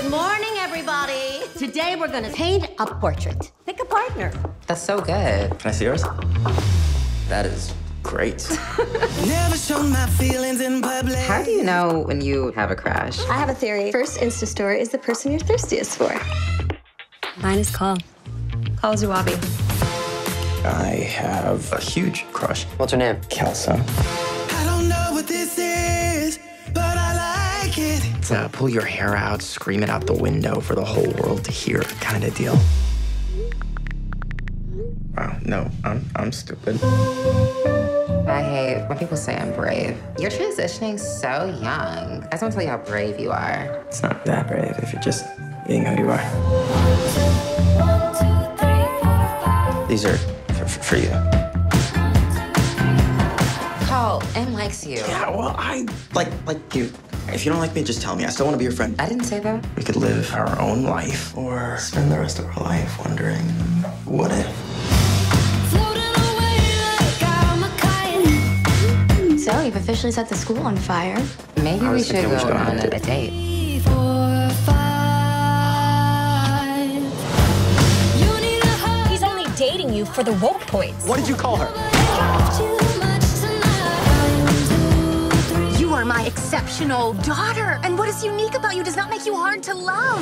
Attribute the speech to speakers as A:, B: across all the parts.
A: Good morning, everybody. Today we're gonna paint a portrait. Pick a partner.
B: That's so good.
C: Can I see yours? That is great.
D: Never show my feelings in public.
B: How do you know when you have a crush?
E: I have a theory. First Insta story is the person you're thirstiest for. Mine is Khal. Khal Zuabi.
C: I have a huge crush.
F: What's her name?
C: Kelsa.
D: Like it.
C: It's a pull your hair out, scream it out the window for the whole world to hear kind of deal. Wow, no, I'm, I'm stupid.
B: I hate when people say I'm brave. You're transitioning so young. I just want to tell you how brave you are.
C: It's not that brave if you're just being who you are. These are for, for you.
B: Cole, M likes you.
C: Yeah, well, I like like you. If you don't like me, just tell me. I still want to be your friend.
B: I didn't say that.
C: We could live our own life or spend the rest of our life wondering what if.
E: So you've officially set the school on fire.
B: Maybe we should go
C: on
B: on
C: a
B: a,
C: date.
B: a date.
G: He's only dating you for the woke points.
F: What did you call her?
G: Are my exceptional daughter, and what is unique about you does not make you hard to love.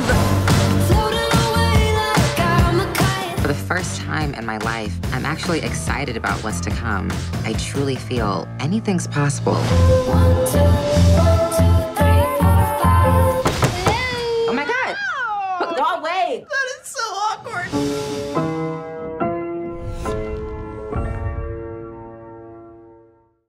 B: For the first time in my life, I'm actually excited about what's to come. I truly feel anything's possible.
E: One, two, one.